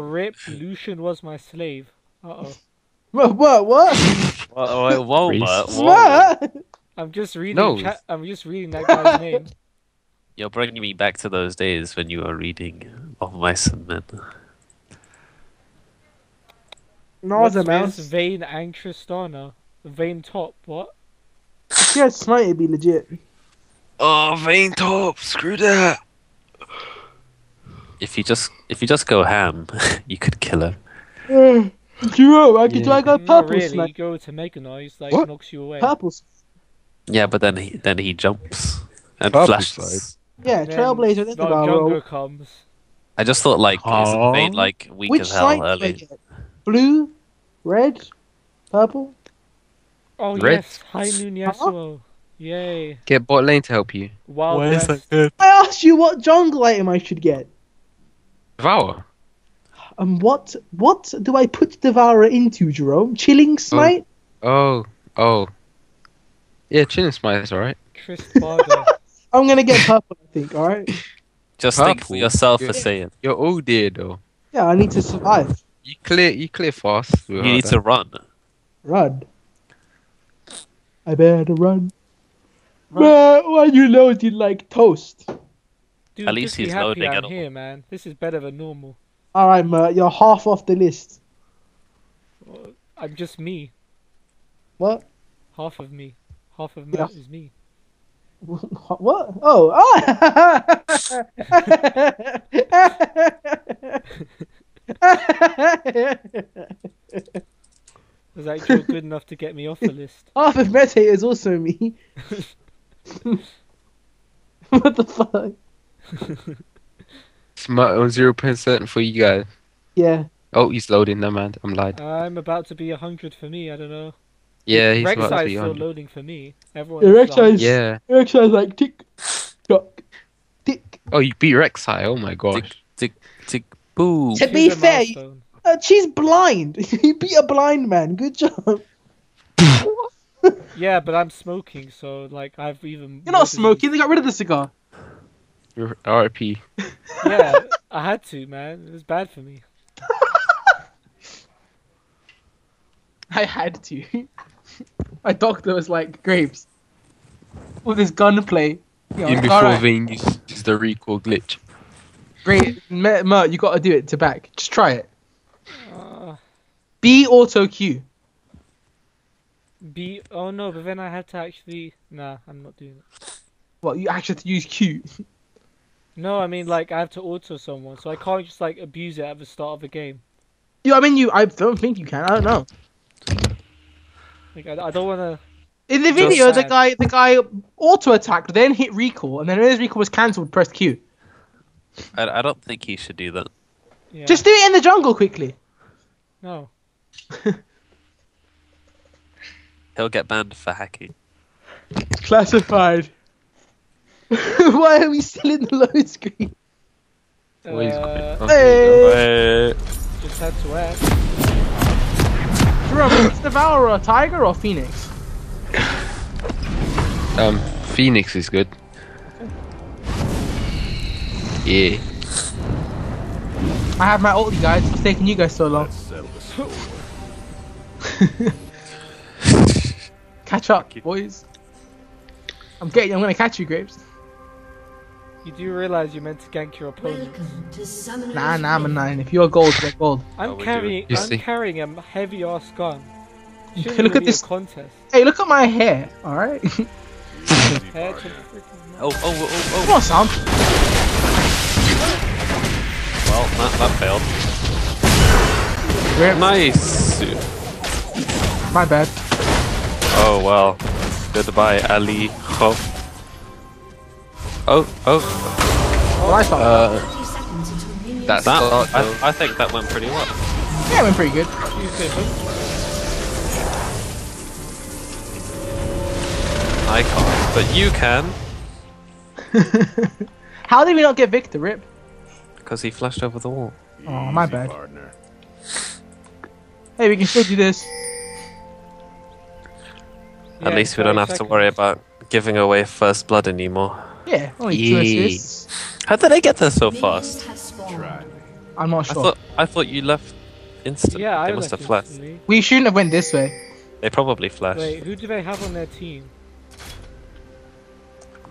Rip, Lucian was my slave. Uh oh. What? What? What? Whoa, whoa, whoa, Reese. Matt, whoa. What? I'm just reading. No. Cha- I'm just reading that guy's name. You're bringing me back to those days when you were reading Of Mice and Men. No, What's the this mouse. Vayne Antristana? Vayne top. What? Yeah, Smite would be legit. Oh, Vayne top. Screw that. If you just if you just go ham, you could kill him. Uh, Jerome, I can Yeah. do I got Not purple really. You go to make a Noise, like What? knocks you away. Purple. Yeah, but then he then he jumps and Purple flashes. Yeah, Then Trailblazer. That's Dark about Younger comes. I just thought like isn't Aw. Like weak Which as hell Smite early? Blue, red, purple. Oh Red. yes, High Noon Yasuo. Yay. Get bot lane to help you. Wild West. good? I asked you what jungle item I should get. Devour. And what what do I put Devourer into, Jerome? Chilling oh. Smite? Oh, oh. Yeah, chilling smite is alright. Chris Barger. I'm gonna get purple, I think, alright? Just think for Purple. yourself Yeah. for saying. You're all dear though. Yeah, I need to survive. You clear, you clear fast. You need to run. Run. I better run. Well, why you loaded like toast? Dude, At least he's happy loading I'm it all. here, man. This is better than normal. Alright, Mert, you're half off the list. I'm just me. What? Half of me. Half of Yeah. Mert is me. What? Oh, ah! Was that joke good enough to get me off the list? Half of Mete is also me. what the fuck? Smite on zero percent for you guys. Yeah. Oh, he's loading. No man, I'm lied. I'm about to be a hundred for me. I don't know. Yeah, he's about to Rek'Sai's be still on. loading for me. Everyone. Yeah, else is Rek'Sai's- Yeah. Actually, like tick, tock, tick. Oh, you beat Rek'Sai. Oh my gosh. Tick tick boo. To She's be fair, milestone. Uh, she's blind. he beat a blind man. Good job. Yeah, but I'm smoking, so like I've even. You're not smoking. They got rid of the cigar. RP. Yeah, I had to, man. It was bad for me. I had to. My doctor was like, Grapes, with this gunplay. You know, Even like, before alright, Vayne uses the recall glitch. great. Mer, Mer, you got to do it to back. Just try it. Uh, B auto Q. B. Oh no, but then I had to actually. Nah, I'm not doing it. Well, you actually have to use Q. No, I mean like I have to auto someone, so I can't just like abuse it at the start of the game. Yeah, I mean, you. I don't think you can. I don't know. Like I, I don't want to. In the video, the guy, the guy auto attacked, then hit recall, and then when his recall was cancelled, pressed Q. I, I don't think he should do that. Yeah. Just do it in the jungle quickly. no. He'll get banned for hacking. Classified. Why are we still in the load screen? Oh, he's Uh, got it. Oh, there you. Wait. just had to ask. Jerome, is Devourer a tiger or Phoenix? Um, Phoenix is good. Yeah. I have my ulti, guys. What's taking you guys so long? Catch up, boys. I'm getting. I'm gonna catch you, Grapes. You do realize you're meant to gank your opponent. Welcome to Summoner's Nah, nah, I'm a nine. If you're gold, you're gold. I'm Oh, carrying. You I'm see. carrying a heavy ass gun. Shouldn't Look even at this- contest. Hey, look at my hair. All right. Hair to the freaking oh, oh, oh, oh, Come on, Sam. oh. Well, that, that failed. Grapes. Nice. My bad. Oh, well. Goodbye, Ali. Jho. Oh, oh. Well, I thought. Uh, 30 seconds until minions that's That, start though. I, I think that went pretty well. yeah, it went pretty good. I can't, but you can, How did we not get Viktor, Rip? because he flashed over the wall. Oh, my bad. Hey, we can still do this. At Yeah, least we don't 30 have to worry about giving away first blood anymore. Yeah, only two Yeah. assists. How did I get there so fast? have. I'm not sure. I sure. thought I thought you left instantly. Yeah, I they must left have flashed. instantly. We shouldn't have went this way. They probably flashed. Wait, who do they have on their team?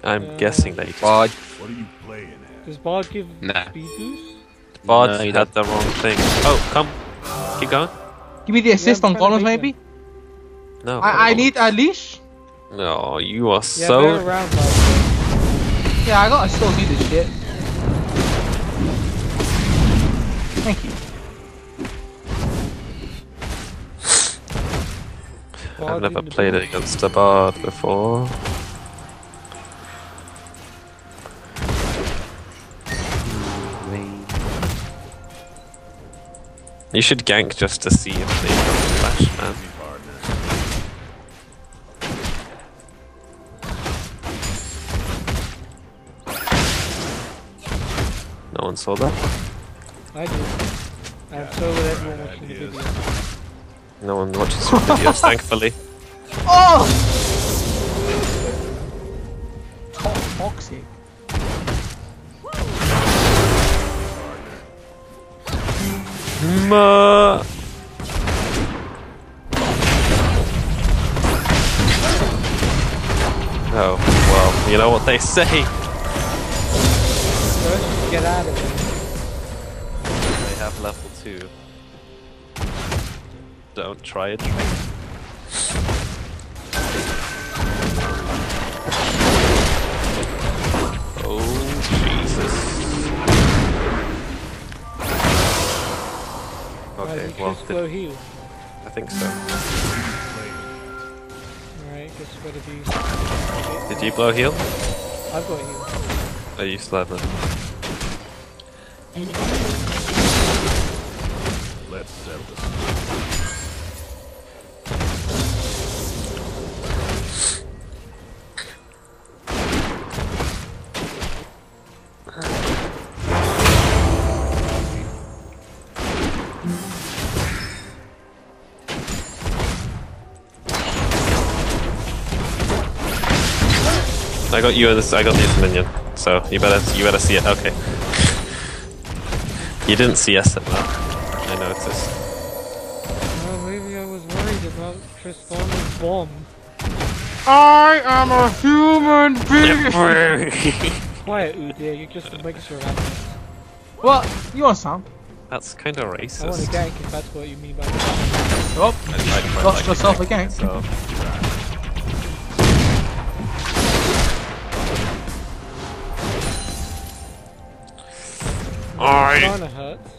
I'm Uh, guessing they just Bard. What are you playing at? Does Bard give Nah. speed boost? Bard No, he had the wrong thing. Oh, come, keep going. Give me the assist I'm on trying to columns, make maybe. No, I, I need a leash. No, you are Yeah, so. they're around. Like, Yeah, I gotta still do this shit. Thank you. I've never played it against a bard before. You should gank just to see if they flash, man. One saw that. I do. And so will everyone watching the video. No one watches your videos, thankfully. Oh! To- toxic. Ma. Oh, well, you know what they say. Get out of there. They have level 2. Don't try it. Oh, Jesus. Okay, well, did- heal? I think so. Alright, guess you gotta be. Did you blow heal? I've got heal. Oh, you still have it. Let's settle this. I got you this. I got this minion. So you better you better see it. Okay. You didn't see us at though. I noticed. Oh, maybe I was worried about Tristana's bomb. I am a human being. Quiet, Udyr, you're just a mixture of animals. well, you want some? I That's kind of racist. I want to gank if that's what you mean by that. Oh, I- I- I Lost like yourself it, again. So. Tristana hurts.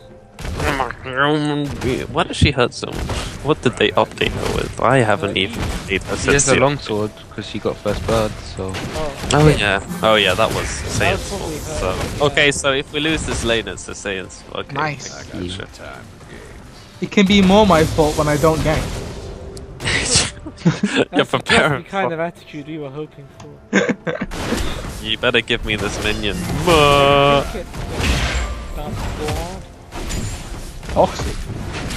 Why does she hurt so much? What did they update her with? I haven't even played her She has a the- longsword because she got first blood, so. Oh, Oh yeah. Oh yeah, that was That Saiyan's fault. So yeah. okay, so if we lose this lane, it's the Saiyan's. Okay. Nice. Gotcha. Time for games. it can be more my fault when I don't gank. You're that's the kind for- of attitude we were hoping for. You better give me this minion. Toxic.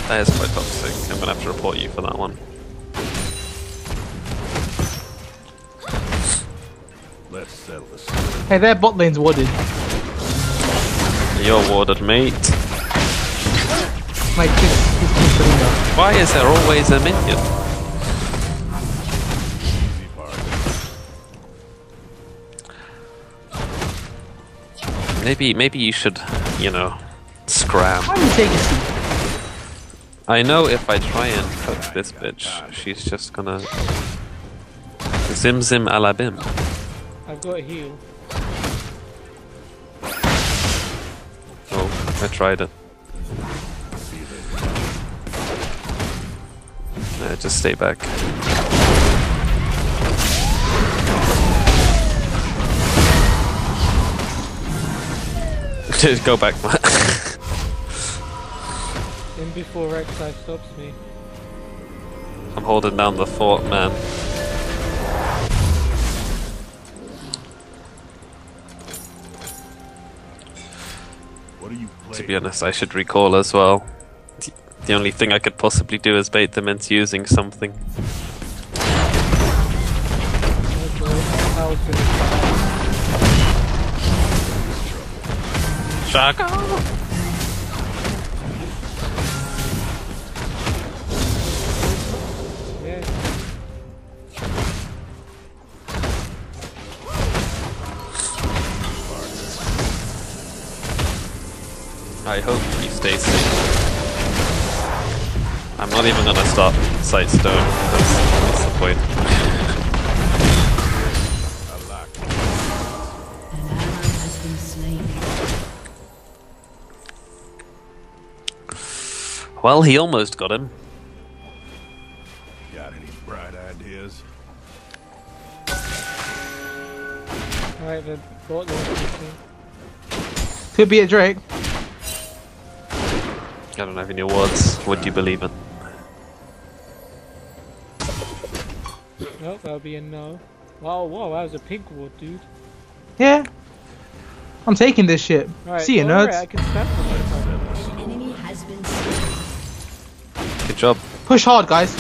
That is quite toxic. I'm gonna have to report you for that one. Let's settle this. Hey, their bot lane's warded. You're warded, mate. Like this, this team's. Why is there always a minion? Maybe, maybe you should, you know, scram. Why do you take a seat? I know if I try and cook this bitch, she's just gonna zim zim alabim. I've got a heal. Oh, I tried it. Just stay back. Just go back, man. In before Rek'Sai stops me. I'm holding down the fort, man. What are you? To be honest, I should recall as well. The- The only thing I could possibly do is bait them into using something. Shaco! I hope he stays safe. I'm not even gonna stop sightstone. stone, that's, that's the point. Well, he almost got him. Got any bright ideas? Alright then, bought Could be a Drake. I don't have any awards. Would you believe it? Nope, that'll be a no. Wow, whoa, that was a pink ward, dude. Yeah. I'm taking this shit. Alright, See you, well, alright, nerds. I job. Push hard, guys.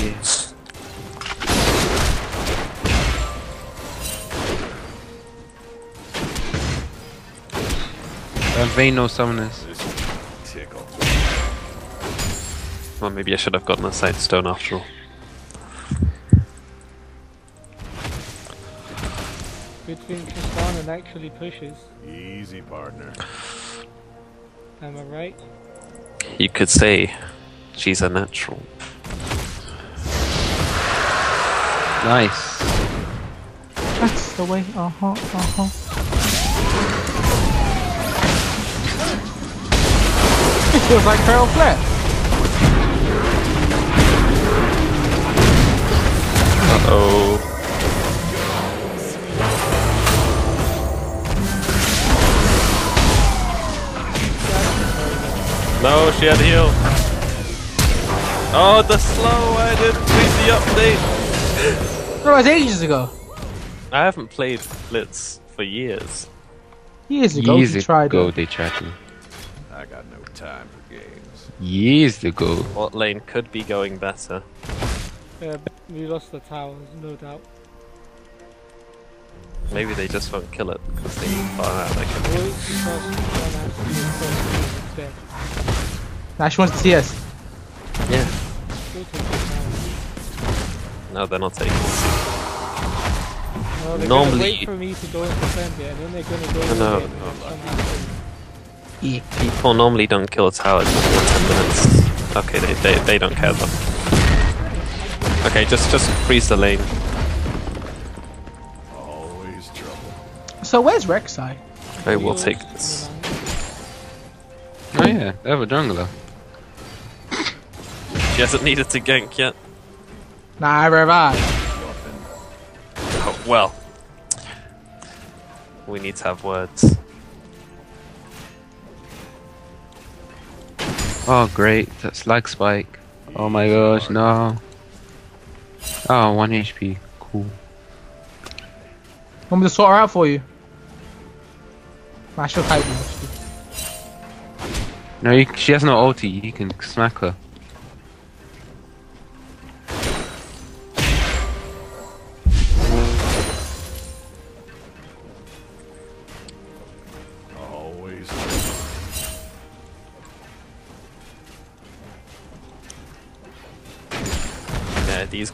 Uh, Vayne no summoners. Well, maybe I should have gotten a Sight Stone after all. Good thing Tristana actually pushes. Easy, partner. Am I right? You could say she's a natural. Nice. That's the way. Uh huh. Uh huh. It feels like Feral Flare. Uh oh. No, she had heal. Oh, the slow! I didn't read the update. That was ages ago. I haven't played Blitz for years. Years ago, Years you tried ago it. they tried to. I got no time for games. Years ago. What lane could be going better? Yeah, we lost the towers, no doubt. Maybe they just won't kill it because they far out. Like, Well, it's because one to be first instead. Nah, she wants to see us. yeah. No, they're not taking. it. No, they're Normally- gonna wait for me to go and defend it, and then they're gonna go No, and no. somehow People normally don't kill towers before ten minutes. Okay, they, they, they don't care though. Okay, just just freeze the lane. Always trouble. So where's Rek'Sai? I will take this. Oh yeah, they have a jungler. She hasn't needed to gank yet. Nah, revive. Oh, well. We need to have words. Oh great, that's lag spike. Oh my gosh, no. Oh, 1 HP. Cool. Want me to sort her out for you? Nah, she'll kite No, you, she has no ulti, you can smack her.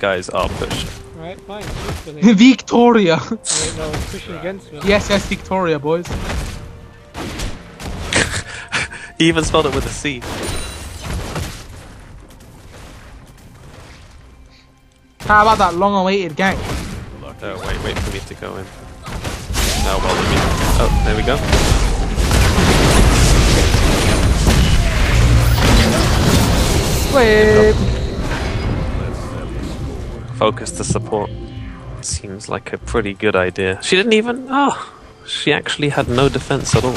Guys are pushed. Right, fine, push. Victoria. Oh, wait, no, pushing against me. yes, yes, Victoria, boys. He even spelled it with a C. How about that long-awaited gank? Oh, wait, wait for me to go in. Oh, well, let me... Oh, there we go. Wait. Focus the support. Seems like a pretty good idea. She didn't even. Oh, she actually had no defense at all.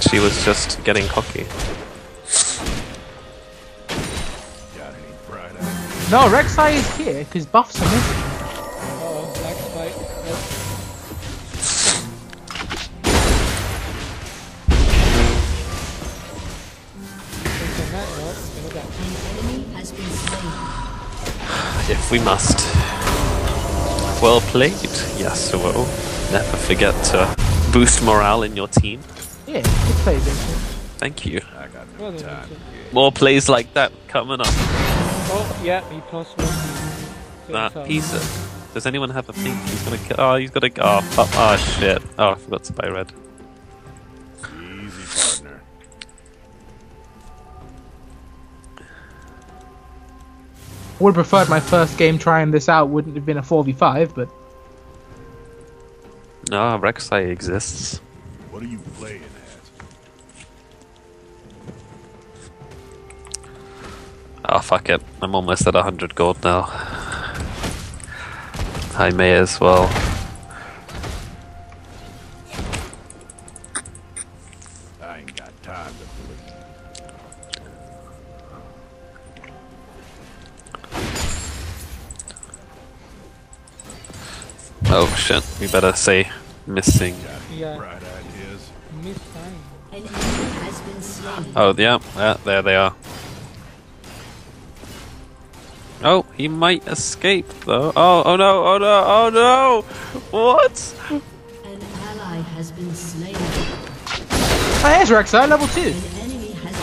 She was just getting cocky. No, Rek'Sai is here because buffs are missing. If we must. Well played, Yasuo. Never forget to boost morale in your team. Yeah, good play, Vincent. Thank you. I got no Well done, time Vincent. More plays like that coming up. Oh, yeah, he plus one. to That himself. piece of. Does anyone have a pink? He's gonna kill. Oh, he's gonna. Oh, fuck. Oh, shit. Oh, I forgot to buy red. Would have preferred my first game trying this out wouldn't have been a 4v5, but No, Rek'Sai exists. What are you playing at? Oh, fuck it. I'm almost at 100 gold now. I may as well. Shit, we better say missing. Yeah. Bright ideas. Miss time. An enemy has been slain. Oh, yeah, yeah, there they are. Oh, he might escape though. Oh, oh no, oh no, oh no! What? An ally has been slain. oh, here's Rek'Sai, level two. An enemy has.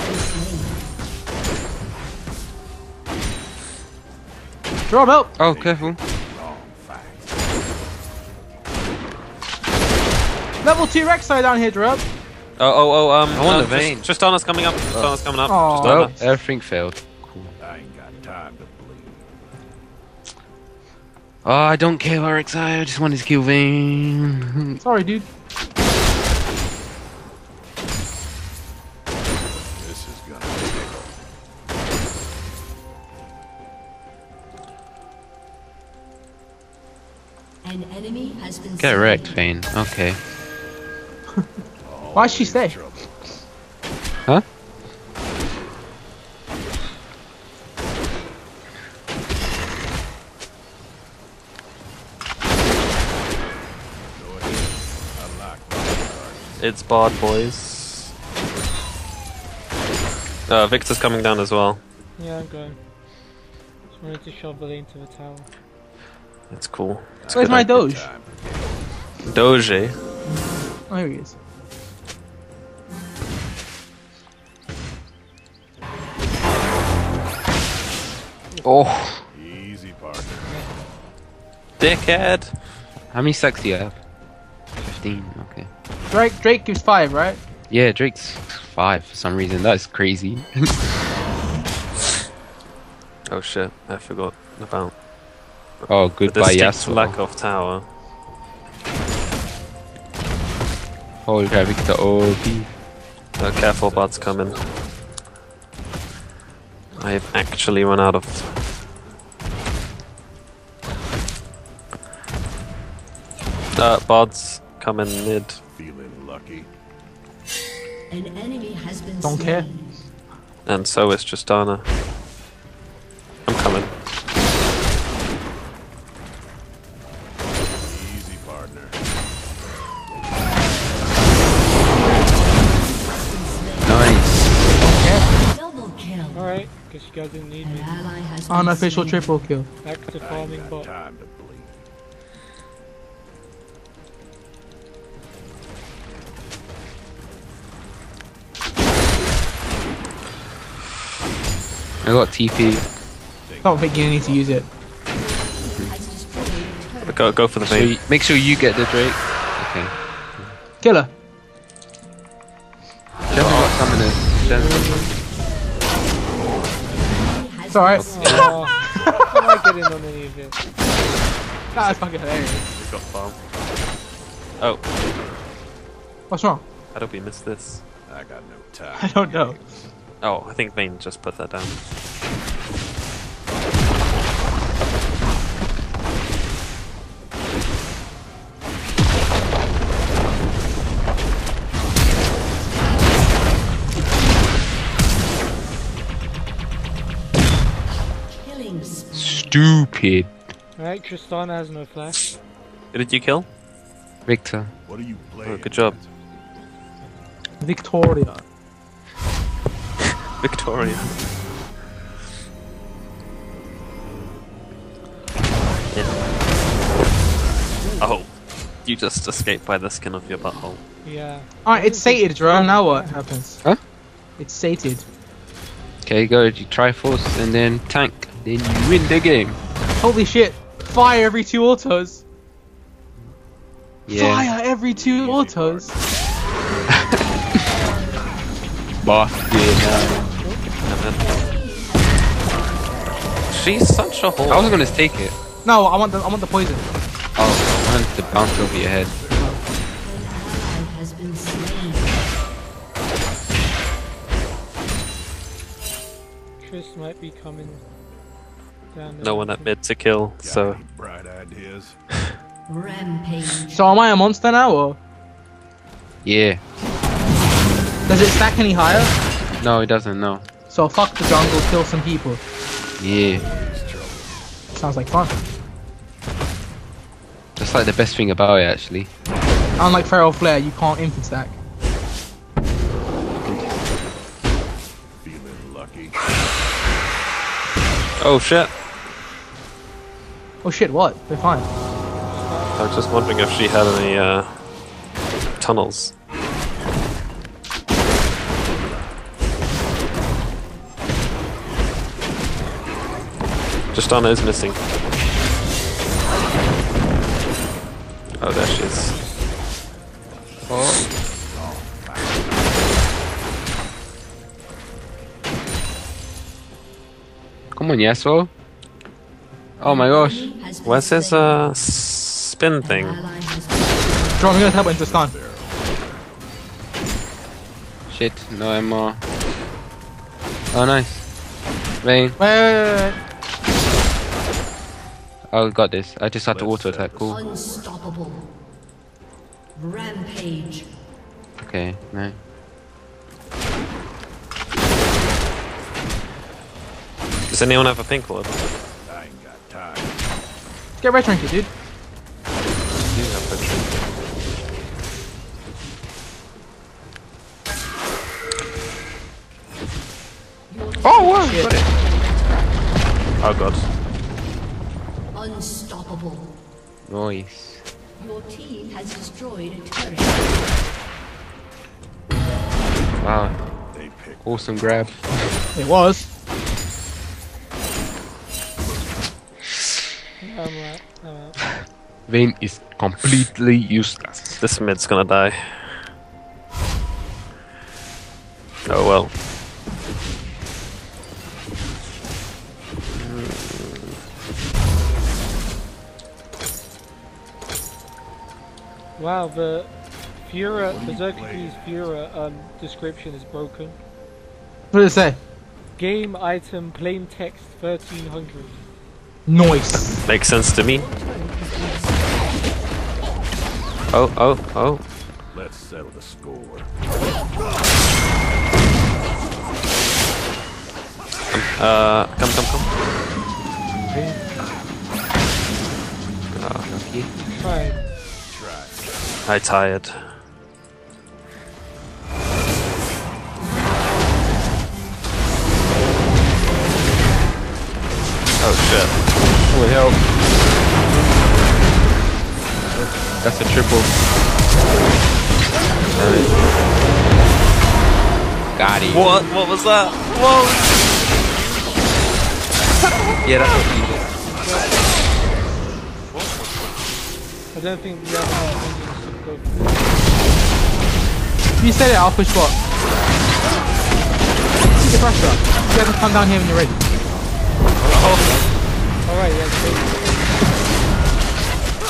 Draw him out. Oh, careful. Level two Rek'Sai down here, Drop. Oh, oh, oh, um, I want uh, the vein. Just, Tristana's coming up. Tristana's coming up. Aw. Well, Tristana. everything failed. I ain't got time to bleed. Oh, I don't care about Rek'Sai, I just wanted to kill Vayne. Sorry, dude. This is gonna tickle. An enemy has been Get slain. wrecked, Vayne. Okay. Why'd she stay? Trouble. Huh? Go ahead. I like bodyguards. It's Bard Boys. Uh, Viktor's coming down as well. Yeah, I'm going. Just wanted to shove the into the tower. It's cool. It's Where's my idea. Doge? Doge. Oh, here he is. Oh, Easy, partner. Dickhead. how many stacks do you have? 15, okay. Drake, Drake gives five, right? Yeah, Drake's 5 for some reason. That's crazy. Oh shit, I forgot about oh, goodbye, distinct Yasuo. lack of tower. Holy crap, Viktor OP. Uh, careful, bots coming. I've actually run out of. Uh, Bard's coming mid. Feeling lucky. An enemy has been Don't slain. care. And so is Tristana. Unofficial slain. triple kill. Back to I farming got bot. time to bleed. I got TP. Don't think you need to use it. Has destroyed a. Go, go for the So you, make sure you get the Drake. Okay. Killer. Jensen got summoners. Jensen. Has It's alright. Oh, I'm not getting on any of it. That's fucking hilarious. We got farm. Oh, What's wrong? how did we miss this? I got no time. I don't know. Oh, I think Vayne just put that down. Stupid. Alright, Tristana has no flash. Who did you kill? Viktor. What are you oh, playing? Oh, good job. Victoria. Victoria. Oh, you just escaped by the skin of your butthole. Yeah. Alright, it's sated, Jerome. Now what happens? Huh? It's sated. Okay, go to Triforce and then tank. Then you win the game. Holy shit. Fire every two autos. Yeah. Fire every two autos. Boss. Yeah, She's such a whore. I was gonna take it. No, I want the I want the poison. Oh, I wanted to bounce over your head. ally has been slain. Triss might be coming down. No one at mid to kill, Got so bright ideas? Rampage. So am I a monster now, or Yeah. does it stack any higher? No, it doesn't. No. So fuck the jungle, kill some people. Yeah. Sounds like fun. That's like the best thing about it, actually. Unlike Feral Flare, you can't infant stack. Feeling lucky. Oh shit! Oh shit, what? We're fine. I was just wondering if she had any uh, tunnels. Justana is missing. Oh, there she is. Oh. Come on, Yasuo. Oh my gosh. What's been Where's his slain. uh, spin thing? Ally has been Draw, I'm gonna tap into stun. Shit, no ammo. Oh, nice. Vayne, Wait, wait, wait, wait. I got this. I just had to Let's auto set attack. Cool. unstoppable. Rampage. Okay, nice. Does anyone have a pink ward? I ain't got time. Get red trinket, dude. Oh, wow! Shit. Oh god. Unstoppable. Nice. Your team has destroyed a turret. Wow. Awesome grab. It was. Vayne is completely useless. This mid's gonna die. Oh well. Wow, the Furor, Berserker Key's Furor um, description is broken. What did it say? Game item plain text 1300. Noise. Makes sense to me. Oh, oh, oh. Let's settle the score. Uh, come, come, come. Lucky. Fine. Try. I tired. Oh shit. Oh, help. That's a triple. Got it. What? What was that? Whoa! Yeah, that's what he did. I don't think the other minions should go If you said it, I'll push what? See the pressure. You have to come down here when you're ready. Oh. Alright, yeah, so. Oh,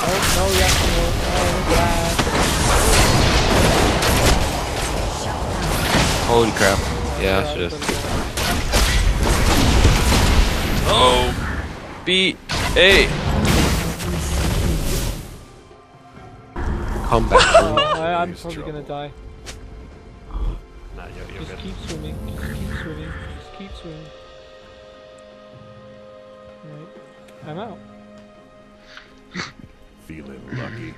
Oh, no, yeah, no. Oh, God. Holy crap. Yeah, should have. Oh! B A. Come back. Oh, I, I'm probably gonna die. Nah, you're, you're Just good. keep swimming. Just keep swimming. Just keep swimming. Right. I'm out. Feeling lucky.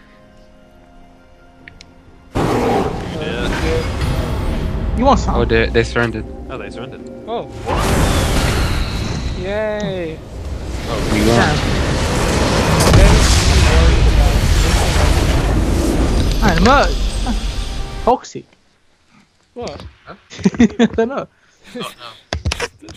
You want some? oh, some? they they surrendered. Oh, they surrendered. Oh. Yay. Oh, we won. Damn. Very worried about Man. Toxic. What? I don't know. Oh,